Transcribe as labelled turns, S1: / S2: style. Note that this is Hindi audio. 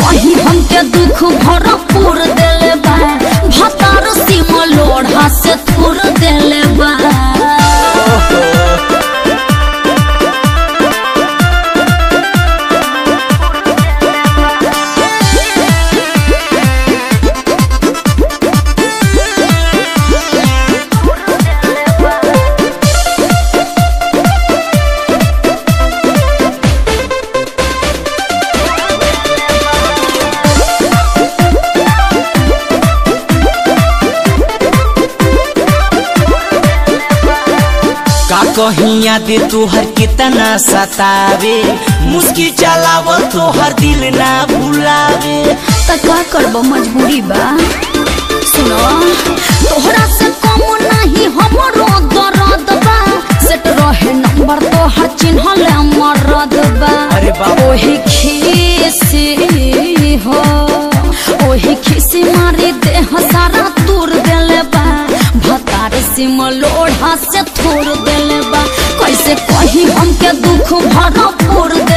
S1: कही हमके दुख भरपूर देले बा। भतार सीमा लोढ़ा से थूर देले
S2: का कहिया दे तोहर कितना सतावे? मुस्की चलावल तोहर दिल ना भुलावे।
S1: त का करब मजबूरी बा? सुनो तोहरा से कम नहीं हमरो दर्द बा। सेट रहे नंबर तोहर चिन्हल मरद बा।
S2: अरे बाप।
S1: ओही खीसी हो ओही खीसी मारी देह सारा तूर देले बा। भतार सिम लोढ़ा से थोड़ देले बा कहीं हम क्या दुख भरपूर देले